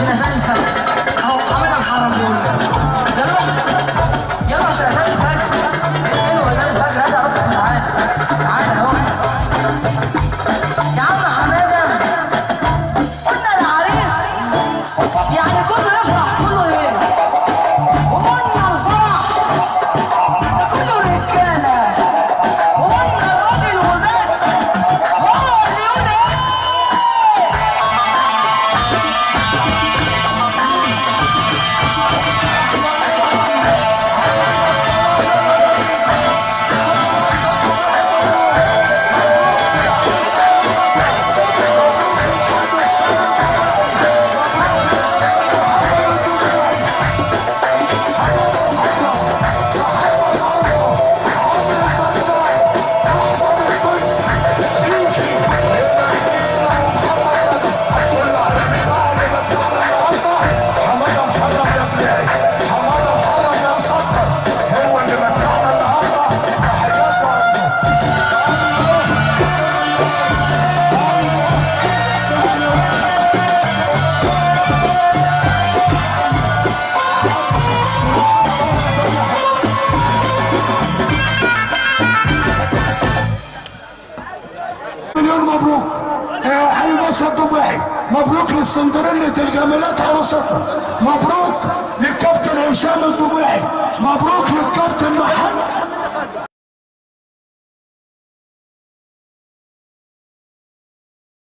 现在站起来。عروسة دبي مبروك للسندريلة الجميلات عروستها مبروك للكابتن هشام الدبي مبروك للكابتن محمد.